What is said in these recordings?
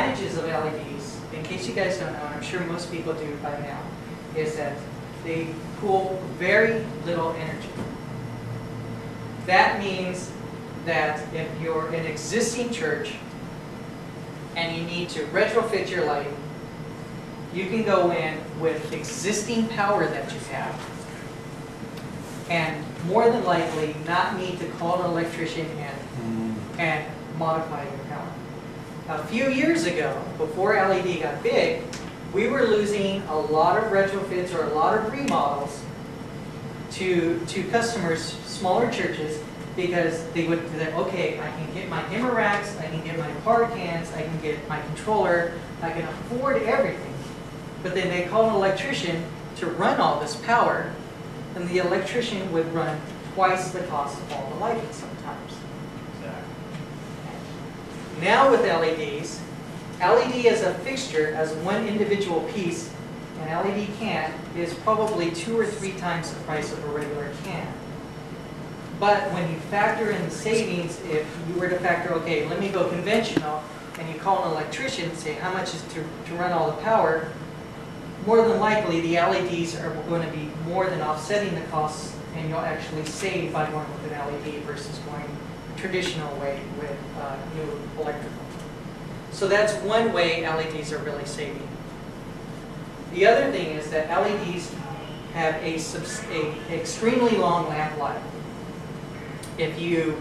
advantages of LEDs, in case you guys don't know, and I'm sure most people do by now, is that they pool very little energy. That means that if you're an existing church and you need to retrofit your light, you can go in with existing power that you have and more than likely not need to call an electrician in mm. and modify your power. A few years ago, before LED got big, we were losing a lot of retrofits or a lot of remodels to, to customers, smaller churches, because they would say, okay, I can get my dimmer racks, I can get my PAR cans, I can get my controller, I can afford everything. But then they call an electrician to run all this power, and the electrician would run twice the cost of all the lighting sometimes. Now with LEDs, LED as a fixture, as one individual piece, an LED can is probably two or three times the price of a regular can. But when you factor in the savings, if you were to factor, okay, let me go conventional, and you call an electrician and say how much is to, to run all the power, more than likely the LEDs are going to be more than offsetting the costs, and you'll actually save by going with an LED versus going traditional way with uh, new electrical. So that's one way LEDs are really saving. The other thing is that LEDs have a, a extremely long lamp life. If you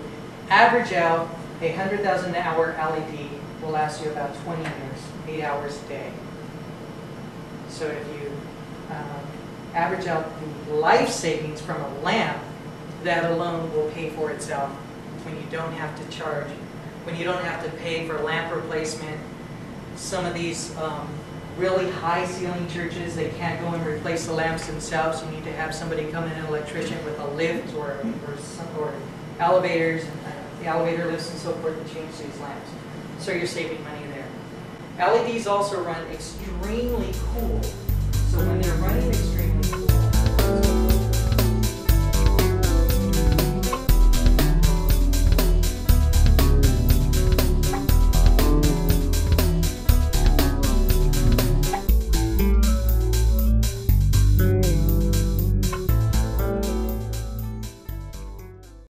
average out a 100,000 hour LED will last you about 20 years, 8 hours a day. So if you um, average out the life savings from a lamp, that alone will pay for itself when you don't have to charge, when you don't have to pay for lamp replacement. Some of these um, really high ceiling churches, they can't go and replace the lamps themselves. You need to have somebody come in, an electrician with a lift or, or, some, or elevators, and, uh, the elevator lifts and so forth to change these lamps. So you're saving money there. LEDs also run extremely cool.